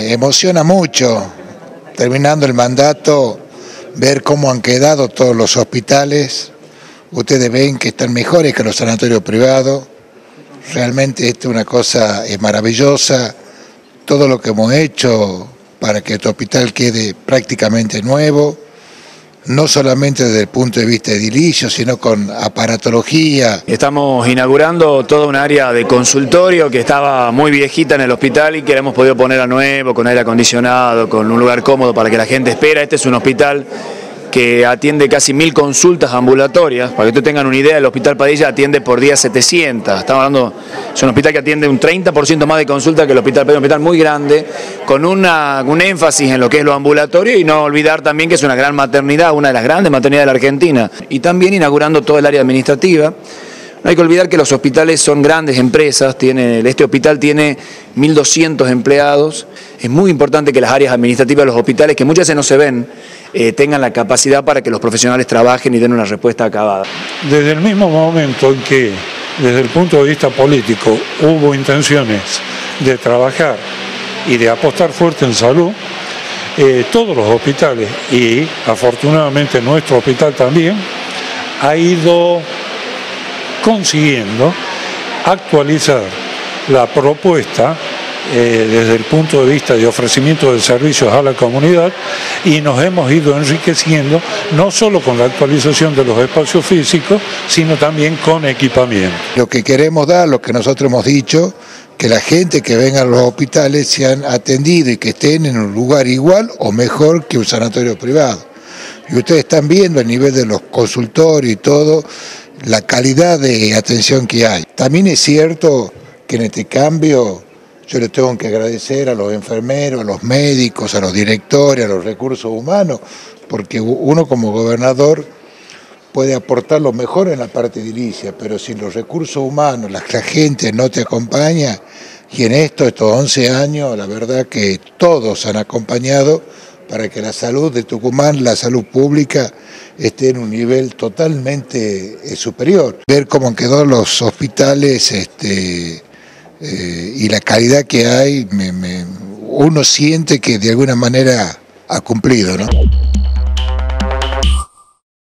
emociona mucho, terminando el mandato, ver cómo han quedado todos los hospitales. Ustedes ven que están mejores que los sanatorios privados. Realmente esto es una cosa maravillosa. Todo lo que hemos hecho para que este hospital quede prácticamente nuevo no solamente desde el punto de vista edilicio, sino con aparatología. Estamos inaugurando toda un área de consultorio que estaba muy viejita en el hospital y que hemos podido poner a nuevo, con aire acondicionado, con un lugar cómodo para que la gente espera. Este es un hospital que atiende casi mil consultas ambulatorias. Para que tú tengan una idea, el Hospital Padilla atiende por día 700. Estamos hablando, es un hospital que atiende un 30% más de consultas que el Hospital Padilla, un hospital muy grande, con una, un énfasis en lo que es lo ambulatorio y no olvidar también que es una gran maternidad, una de las grandes maternidades de la Argentina. Y también inaugurando todo el área administrativa. No hay que olvidar que los hospitales son grandes empresas, tiene, este hospital tiene 1.200 empleados, es muy importante que las áreas administrativas de los hospitales, que muchas veces no se ven, eh, tengan la capacidad para que los profesionales trabajen y den una respuesta acabada. Desde el mismo momento en que, desde el punto de vista político, hubo intenciones de trabajar y de apostar fuerte en salud, eh, todos los hospitales y afortunadamente nuestro hospital también ha ido consiguiendo actualizar la propuesta eh, desde el punto de vista de ofrecimiento de servicios a la comunidad y nos hemos ido enriqueciendo no solo con la actualización de los espacios físicos, sino también con equipamiento. Lo que queremos dar, lo que nosotros hemos dicho, que la gente que venga a los hospitales sean atendidos y que estén en un lugar igual o mejor que un sanatorio privado. Y ustedes están viendo a nivel de los consultorios y todo, la calidad de atención que hay. También es cierto que en este cambio yo le tengo que agradecer a los enfermeros, a los médicos, a los directores, a los recursos humanos, porque uno como gobernador puede aportar lo mejor en la parte edilicia, pero si los recursos humanos, la, gente no te acompaña, y en esto, estos 11 años, la verdad que todos han acompañado para que la salud de Tucumán, la salud pública, esté en un nivel totalmente eh, superior. Ver cómo quedó los hospitales este, eh, y la calidad que hay, uno siente que de alguna manera ha cumplido, ¿no?